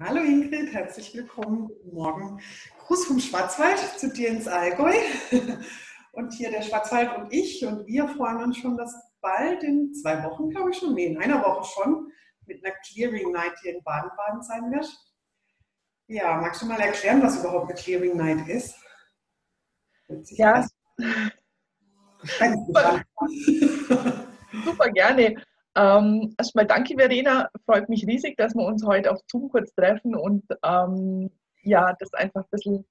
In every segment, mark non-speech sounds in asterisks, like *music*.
Hallo Ingrid, herzlich willkommen. Guten Morgen. Gruß vom Schwarzwald zu dir ins Allgäu. *laughs* Und hier der Schwarzwald und ich. Und wir freuen uns schon, dass bald in zwei Wochen, glaube ich schon, nee, in einer Woche schon, mit einer Clearing Night hier in Baden-Baden sein wird. Ja, magst du mal erklären, was überhaupt eine Clearing Night ist? Ja. *laughs* Super. Super gerne. Ähm, erstmal danke, Verena. Freut mich riesig, dass wir uns heute auf Zoom kurz treffen und ähm, ja, das einfach ein bisschen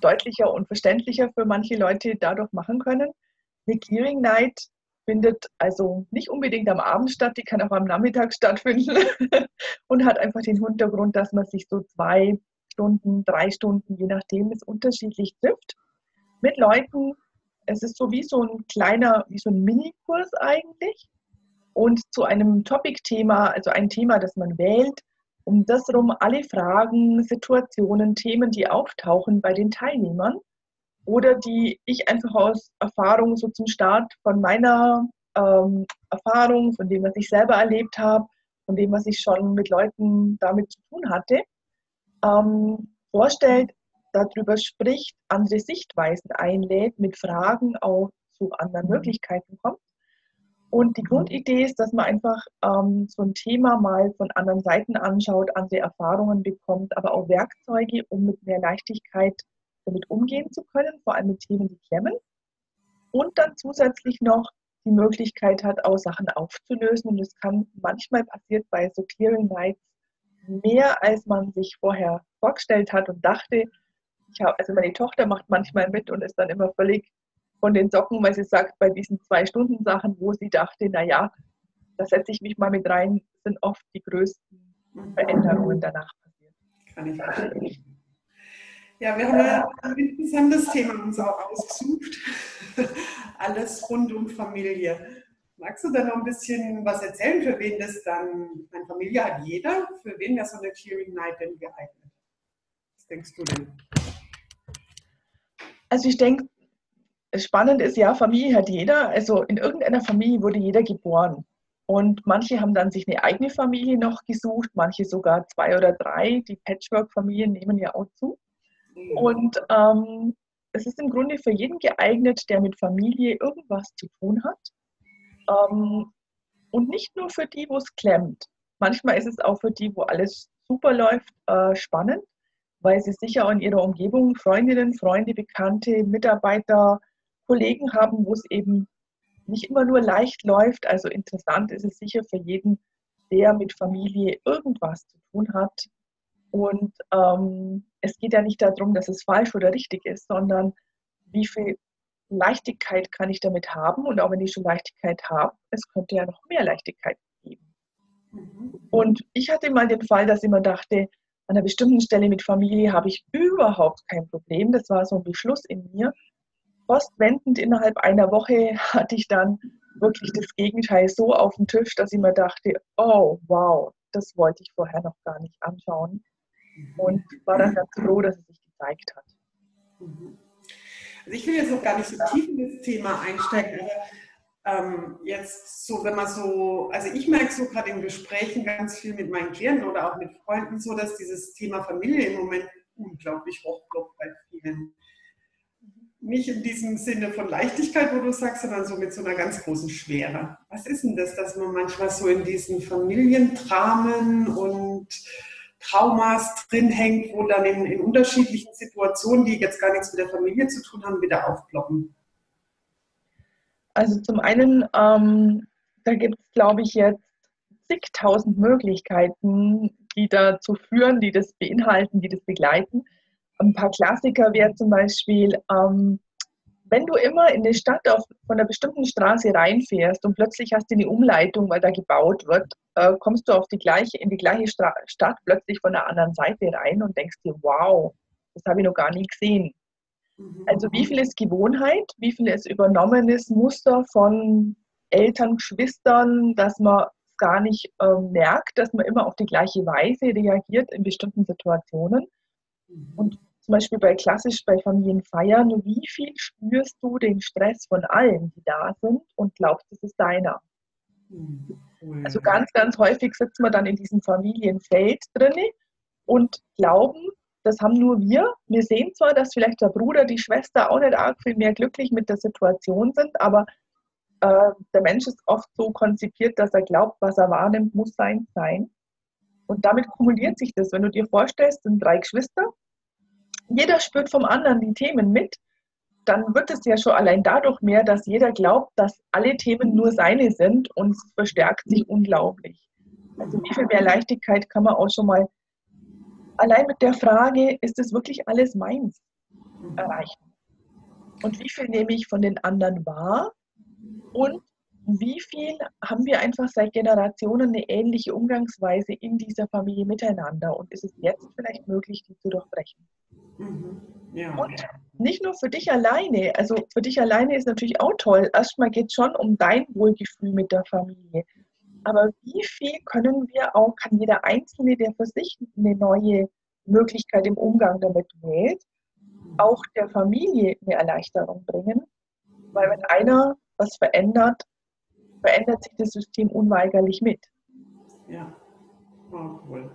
deutlicher und verständlicher für manche Leute dadurch machen können. Eine Clearing Night findet also nicht unbedingt am Abend statt, die kann auch am Nachmittag stattfinden *laughs* und hat einfach den Hintergrund, dass man sich so zwei Stunden, drei Stunden, je nachdem, ist unterschiedlich trifft mit Leuten. Es ist so wie so ein kleiner, wie so ein Minikurs eigentlich und zu einem Topic-Thema, also ein Thema, das man wählt, um das herum alle Fragen, Situationen, Themen, die auftauchen bei den Teilnehmern oder die ich einfach aus Erfahrung so zum Start von meiner ähm, Erfahrung, von dem, was ich selber erlebt habe, von dem, was ich schon mit Leuten damit zu tun hatte, ähm, vorstellt, darüber spricht, andere Sichtweisen einlädt, mit Fragen auch zu anderen Möglichkeiten kommt und die Grundidee ist, dass man einfach ähm, so ein Thema mal von anderen Seiten anschaut, andere Erfahrungen bekommt, aber auch Werkzeuge, um mit mehr Leichtigkeit damit umgehen zu können, vor allem mit Themen, die klemmen. Und dann zusätzlich noch die Möglichkeit hat, auch Sachen aufzulösen. Und es kann manchmal passiert bei so Clearing Nights mehr, als man sich vorher vorgestellt hat und dachte. Ich habe, also meine Tochter macht manchmal mit und ist dann immer völlig von den Socken, weil sie sagt, bei diesen zwei Stunden Sachen, wo sie dachte, naja, da setze ich mich mal mit rein, sind oft die größten Veränderungen danach passiert. Kann ich verstehen. Ja, wir haben ja ein interessantes Thema uns auch ausgesucht. *laughs* Alles rund um Familie. Magst du da noch ein bisschen was erzählen, für wen das dann, meine Familie hat jeder, für wen wäre so eine Clearing Night denn geeignet? Was denkst du denn? Also ich denke, spannend ist ja, Familie hat jeder. Also in irgendeiner Familie wurde jeder geboren. Und manche haben dann sich eine eigene Familie noch gesucht, manche sogar zwei oder drei. Die Patchwork-Familien nehmen ja auch zu. Und ähm, es ist im Grunde für jeden geeignet, der mit Familie irgendwas zu tun hat. Ähm, und nicht nur für die, wo es klemmt. Manchmal ist es auch für die, wo alles super läuft, äh, spannend, weil sie sicher in ihrer Umgebung Freundinnen, Freunde, Bekannte, Mitarbeiter, Kollegen haben, wo es eben nicht immer nur leicht läuft. Also interessant ist es sicher für jeden, der mit Familie irgendwas zu tun hat. Und ähm, es geht ja nicht darum, dass es falsch oder richtig ist, sondern wie viel Leichtigkeit kann ich damit haben. Und auch wenn ich schon Leichtigkeit habe, es könnte ja noch mehr Leichtigkeit geben. Mhm. Und ich hatte mal den Fall, dass ich mir dachte, an einer bestimmten Stelle mit Familie habe ich überhaupt kein Problem. Das war so ein Beschluss in mir postwendend innerhalb einer Woche hatte ich dann wirklich das Gegenteil so auf dem Tisch, dass ich mir dachte, oh wow, das wollte ich vorher noch gar nicht anschauen. Und war dann ganz froh, dass es sich gezeigt hat. Also ich will jetzt noch gar nicht so tief in das Thema einsteigen, aber ähm, jetzt so, wenn man so, also ich merke so gerade in Gesprächen ganz viel mit meinen Klienten oder auch mit Freunden so, dass dieses Thema Familie im Moment unglaublich hochploppt bei vielen nicht in diesem Sinne von Leichtigkeit, wo du sagst, sondern so mit so einer ganz großen Schwere. Was ist denn das, dass man manchmal so in diesen Familiendramen und Traumas drin hängt, wo dann in, in unterschiedlichen Situationen, die jetzt gar nichts mit der Familie zu tun haben, wieder aufploppen? Also zum einen, ähm, da gibt es, glaube ich, jetzt zigtausend Möglichkeiten, die dazu führen, die das beinhalten, die das begleiten. Ein paar Klassiker wäre zum Beispiel, ähm, wenn du immer in die Stadt auf, von einer bestimmten Straße reinfährst und plötzlich hast du eine Umleitung, weil da gebaut wird, äh, kommst du auf die gleiche, in die gleiche Stra Stadt plötzlich von der anderen Seite rein und denkst dir, wow, das habe ich noch gar nie gesehen. Mhm. Also wie viel ist Gewohnheit, wie viel ist übernommenes Muster von Eltern, Geschwistern, dass man gar nicht äh, merkt, dass man immer auf die gleiche Weise reagiert in bestimmten Situationen. Mhm. Und zum Beispiel bei klassisch bei Familienfeiern, wie viel spürst du den Stress von allen, die da sind und glaubst, es ist deiner? Also ganz, ganz häufig sitzt man dann in diesem Familienfeld drin und glauben, das haben nur wir. Wir sehen zwar, dass vielleicht der Bruder, die Schwester auch nicht arg viel mehr glücklich mit der Situation sind, aber äh, der Mensch ist oft so konzipiert, dass er glaubt, was er wahrnimmt, muss sein sein. Und damit kumuliert sich das. Wenn du dir vorstellst, sind drei Geschwister, jeder spürt vom anderen die Themen mit, dann wird es ja schon allein dadurch mehr, dass jeder glaubt, dass alle Themen nur seine sind und es verstärkt sich unglaublich. Also wie viel mehr Leichtigkeit kann man auch schon mal allein mit der Frage, ist es wirklich alles meins, erreichen. Und wie viel nehme ich von den anderen wahr? Und wie viel haben wir einfach seit Generationen eine ähnliche Umgangsweise in dieser Familie miteinander? Und ist es jetzt vielleicht möglich, die zu durchbrechen? Mhm. Ja. Und nicht nur für dich alleine, also für dich alleine ist natürlich auch toll. Erstmal geht es schon um dein Wohlgefühl mit der Familie. Aber wie viel können wir auch, kann jeder Einzelne, der für sich eine neue Möglichkeit im Umgang damit wählt, auch der Familie eine Erleichterung bringen? Weil wenn einer was verändert, verändert sich das System unweigerlich mit. Ja, oh, cool.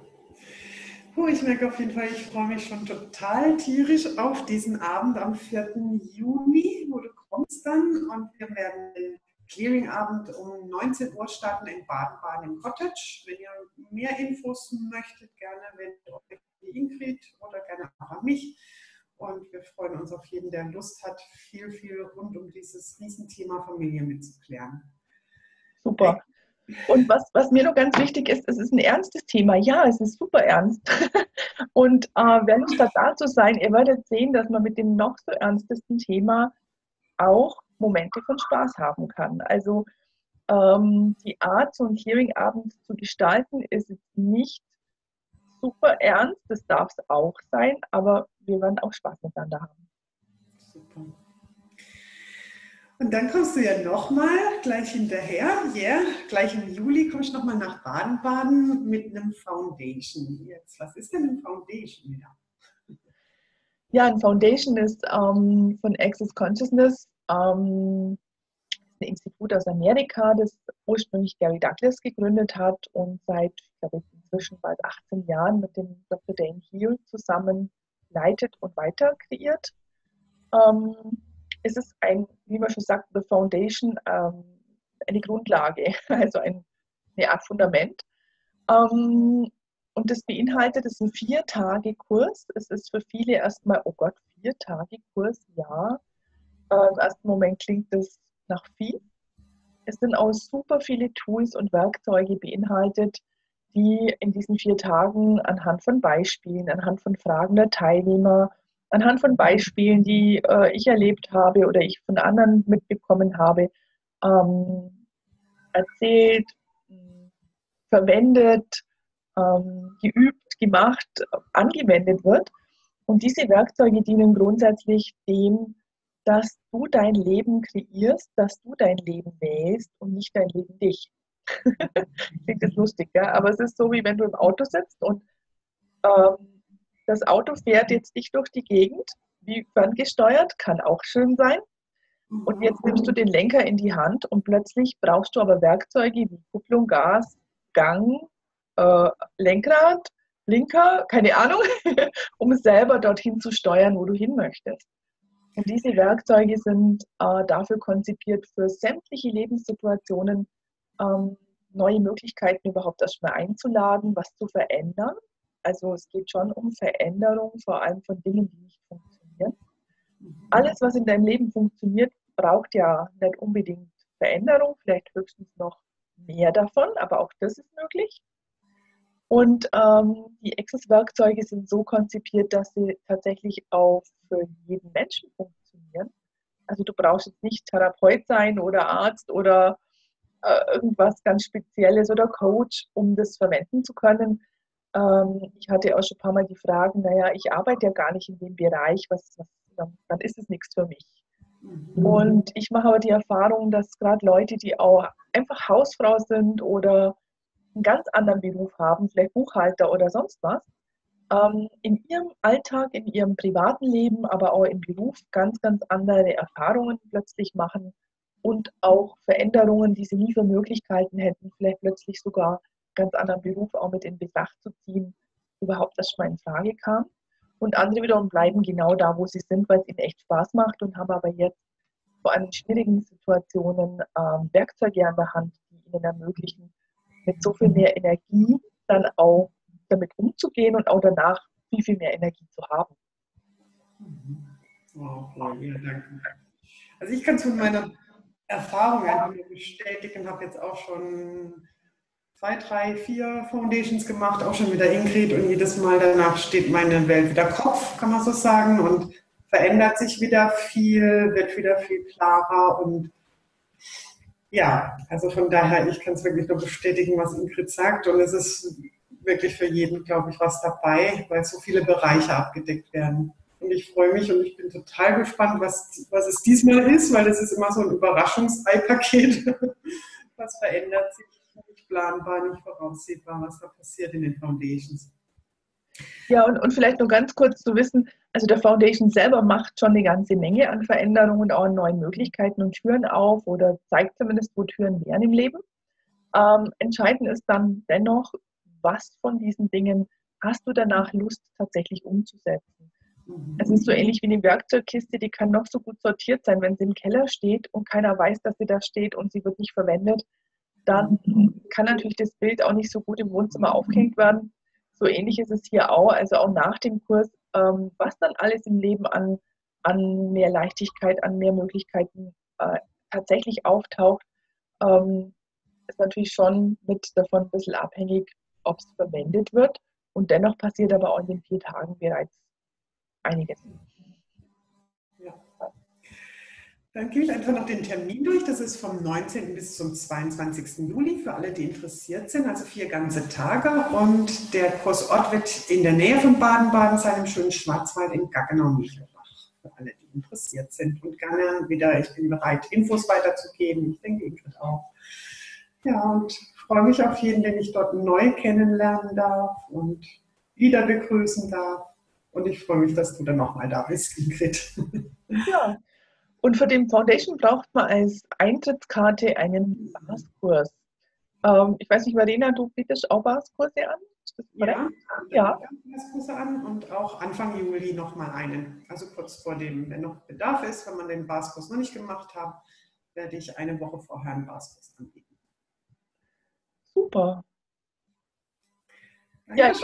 Puh, ich merke auf jeden Fall, ich freue mich schon total tierisch auf diesen Abend am 4. Juni, wo du kommst dann und wir werden den Clearing-Abend um 19 Uhr starten in Baden-Baden im Cottage. Wenn ihr mehr Infos möchtet, gerne wendet euch die Ingrid oder gerne auch an mich. Und wir freuen uns auf jeden, der Lust hat, viel, viel rund um dieses Riesenthema Familie mitzuklären. Super. Und was, was mir noch ganz wichtig ist, es ist ein ernstes Thema. Ja, es ist super ernst. *laughs* Und äh, wer Lust hat, da zu sein, ihr werdet sehen, dass man mit dem noch so ernstesten Thema auch Momente von Spaß haben kann. Also ähm, die Art, so einen Hearing-Abend zu gestalten, ist nicht super ernst. Das darf es auch sein, aber wir werden auch Spaß miteinander haben. Super. Und dann kommst du ja nochmal gleich hinterher, yeah, gleich im Juli kommst du nochmal nach Baden-Baden mit einem Foundation. Jetzt, was ist denn ein Foundation wieder? Ja, ein Foundation ist ähm, von Access Consciousness ähm, ein Institut aus Amerika, das ursprünglich Gary Douglas gegründet hat und seit, ich glaube, inzwischen bald 18 Jahren mit dem Dr. Dane Heal zusammen leitet und weiter kreiert. Ähm, es ist ein, wie man schon sagt, the foundation, ähm, eine Grundlage, *laughs* also ein, eine Art Fundament. Ähm, und das beinhaltet, es ist ein vier Tage Kurs. Es ist für viele erstmal, oh Gott, vier Tage Kurs, ja. Äh, Im ersten Moment klingt das nach viel. Es sind auch super viele Tools und Werkzeuge beinhaltet, die in diesen vier Tagen anhand von Beispielen, anhand von Fragen der Teilnehmer anhand von Beispielen, die äh, ich erlebt habe oder ich von anderen mitbekommen habe, ähm, erzählt, verwendet, ähm, geübt, gemacht, angewendet wird. Und diese Werkzeuge dienen grundsätzlich dem, dass du dein Leben kreierst, dass du dein Leben wählst und nicht dein Leben dich. *laughs* Klingt das lustig, ja? aber es ist so, wie wenn du im Auto sitzt und ähm, das Auto fährt jetzt nicht durch die Gegend, wie ferngesteuert, kann auch schön sein. Und jetzt nimmst du den Lenker in die Hand und plötzlich brauchst du aber Werkzeuge wie Kupplung, Gas, Gang, äh, Lenkrad, Blinker, keine Ahnung, *laughs* um selber dorthin zu steuern, wo du hin möchtest. Und diese Werkzeuge sind äh, dafür konzipiert, für sämtliche Lebenssituationen ähm, neue Möglichkeiten überhaupt erstmal einzuladen, was zu verändern also es geht schon um Veränderung, vor allem von Dingen, die nicht funktionieren. Alles, was in deinem Leben funktioniert, braucht ja nicht unbedingt Veränderung, vielleicht höchstens noch mehr davon, aber auch das ist möglich. Und ähm, die Access-Werkzeuge sind so konzipiert, dass sie tatsächlich auch für jeden Menschen funktionieren. Also du brauchst jetzt nicht Therapeut sein oder Arzt oder äh, irgendwas ganz Spezielles oder Coach, um das verwenden zu können. Ähm, ich hatte auch schon ein paar Mal die Fragen, naja, ich arbeite ja gar nicht in dem Bereich, was, was dann ist es nichts für mich. Mhm. Und ich mache aber die Erfahrung, dass gerade Leute, die auch einfach Hausfrau sind oder einen ganz anderen Beruf haben, vielleicht Buchhalter oder sonst was, ähm, in ihrem Alltag, in ihrem privaten Leben, aber auch im Beruf ganz, ganz andere Erfahrungen plötzlich machen und auch Veränderungen, die sie nie für Möglichkeiten hätten, vielleicht plötzlich sogar ganz anderen Beruf auch mit in Betracht zu ziehen, überhaupt erstmal in Frage kam. Und andere wiederum bleiben genau da, wo sie sind, weil es ihnen echt Spaß macht und haben aber jetzt vor allem in schwierigen Situationen ähm, Werkzeuge an der Hand, die ihnen ermöglichen, mit so viel mehr Energie dann auch damit umzugehen und auch danach viel, viel mehr Energie zu haben. Oh, ja, danke. Also ich kann es von meiner Erfahrung bestätigen, habe jetzt auch schon zwei, drei, vier Foundations gemacht, auch schon mit der Ingrid. Und jedes Mal danach steht meine Welt wieder Kopf, kann man so sagen, und verändert sich wieder viel, wird wieder viel klarer. Und ja, also von daher, ich kann es wirklich nur bestätigen, was Ingrid sagt. Und es ist wirklich für jeden, glaube ich, was dabei, weil so viele Bereiche abgedeckt werden. Und ich freue mich und ich bin total gespannt, was, was es diesmal ist, weil es ist immer so ein Überraschungsei-Paket. *laughs* was verändert sich, planbar, nicht voraussehbar, was da passiert in den Foundations. Ja, und, und vielleicht nur ganz kurz zu wissen, also der Foundation selber macht schon eine ganze Menge an Veränderungen auch an neuen Möglichkeiten und Türen auf oder zeigt zumindest, wo Türen wären im Leben. Ähm, entscheidend ist dann dennoch, was von diesen Dingen hast du danach Lust tatsächlich umzusetzen. Mhm. Es ist so ähnlich wie eine Werkzeugkiste, die kann noch so gut sortiert sein, wenn sie im Keller steht und keiner weiß, dass sie da steht und sie wird nicht verwendet, dann kann natürlich das Bild auch nicht so gut im Wohnzimmer aufgehängt werden. So ähnlich ist es hier auch, also auch nach dem Kurs, ähm, was dann alles im Leben an, an mehr Leichtigkeit, an mehr Möglichkeiten äh, tatsächlich auftaucht, ähm, ist natürlich schon mit davon ein bisschen abhängig, ob es verwendet wird. Und dennoch passiert aber auch in den vier Tagen bereits einiges. Ja. Dann gebe ich einfach noch den Termin durch. Das ist vom 19. bis zum 22. Juli für alle, die interessiert sind. Also vier ganze Tage. Und der Kursort wird in der Nähe von Baden-Baden sein, im schönen Schwarzwald in Gaggenau-Michelbach. Für alle, die interessiert sind. Und gerne wieder, ich bin bereit, Infos weiterzugeben. Ich denke, Ingrid auch. Ja, und freue mich auf jeden, den ich dort neu kennenlernen darf und wieder begrüßen darf. Und ich freue mich, dass du dann nochmal da bist, Ingrid. Ja, und für den Foundation braucht man als Eintrittskarte einen Baskurs. Ähm, ich weiß nicht, Marina, du bietest auch Baskurse an? Ja, ja. Baskurse an und auch Anfang Juli nochmal einen. Also kurz vor dem, wenn noch Bedarf ist, wenn man den Baskurs noch nicht gemacht hat, werde ich eine Woche vorher einen Baskurs anbieten. Super. Ja, ich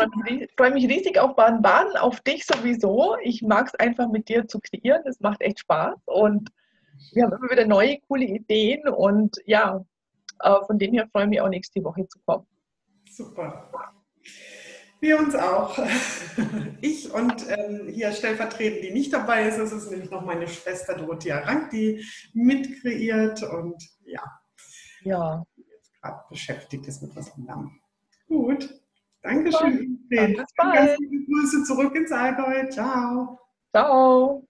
freue mich riesig auf Baden-Baden, auf dich sowieso. Ich mag es einfach mit dir zu kreieren. Es macht echt Spaß und wir haben immer wieder neue, coole Ideen und ja, äh, von dem her freue ich mich auch nächste Woche zu kommen. Super. Wir uns auch. *laughs* Ich und ähm, hier stellvertretend, die nicht dabei ist, das ist nämlich noch meine Schwester Dorothea Rank, die mitkreiert und ja. Ja gerade beschäftigt ist mit was anderem. Gut, Dankeschön. Bis bald. Ganz liebe Grüße zurück ins Allgäu. Ciao. Ciao.